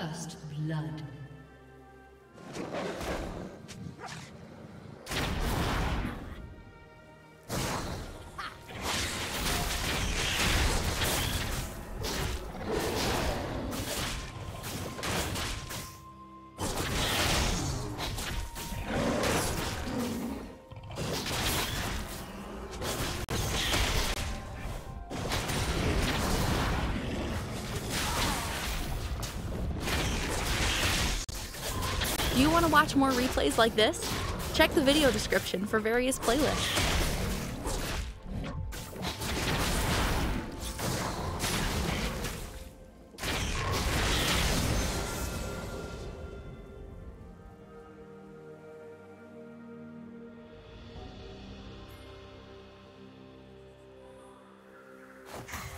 First blood. to watch more replays like this? Check the video description for various playlists. you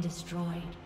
Destroyed.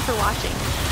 For watching.